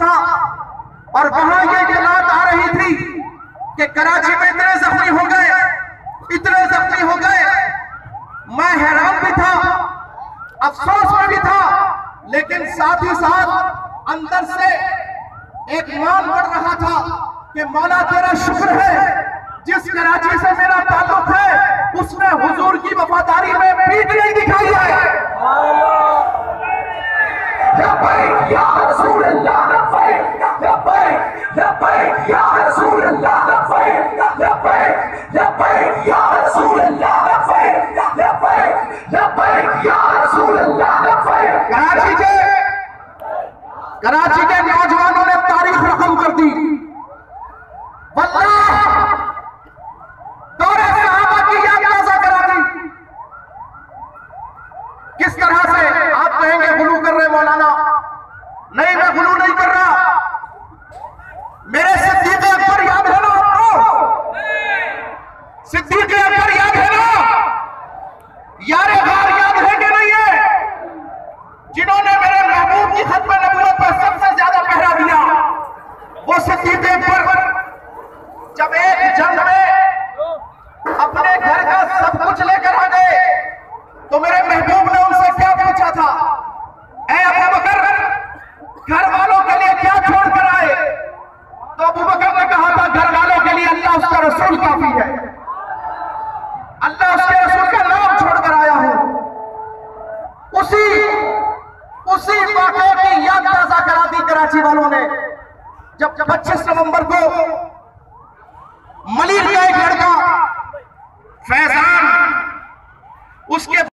تھا۔ اور وہاں یہ اطلاعات آ رہی تھی کہ کراچی میں اتنے زخمی ہو گئے، اتنے زخمی ہو گئے۔ میں حیران بھی تھا، افسوس میں بھی تھا، لیکن ساتھ ہی ساتھ اندر سے ایک ایمان بڑھ رہا تھا کہ مولا تیرا شکر ہے، جس کراچی سے میرا تعلق ہے اس نے حضور کی وفاداری میں پیٹ نہیں دکھائی ہے رسول رسول رسول رسول کراچی کے کراچی کے نوجوانوں نے تاریخ رقم کر دی۔ واللہ! دور صحابہ کی یاد تازہ کرا دی۔ کس طرح سے آپ کہیں گے غلو کر رہے مولانا نہیں میں غلو نہیں کر رہا میرے صدیق اکبر یاد ہے نا آپ کو؟ صدیق اکبر یاد ہے نا؟ یار غار یاد ہے کہ نہیں ہے؟ جنہوں نے میرے محبوب کی ختم نبوت پر سب سے زیادہ پہرا دیا، وہ صدیق اکبر۔ جب ایک جنگ میں اپنے گھر کا سب کچھ لے کر آ گئے تو میرے محبوب نے ان سے کیا پوچھا تھا اے ابو بکر گھر والوں کے لیے کیا چھوڑ کر آئے تو ابو بکر نے کہا تھا گھر والوں کے لیے اللہ اس کا رسول کافی ہے اللہ اس کے رسول کا نام چھوڑ کر آیا ہوں اسی اسی واقعے کی یاد تازہ کرا دی کراچی والوں نے جب پچیس نومبر کو ملیر کا ایک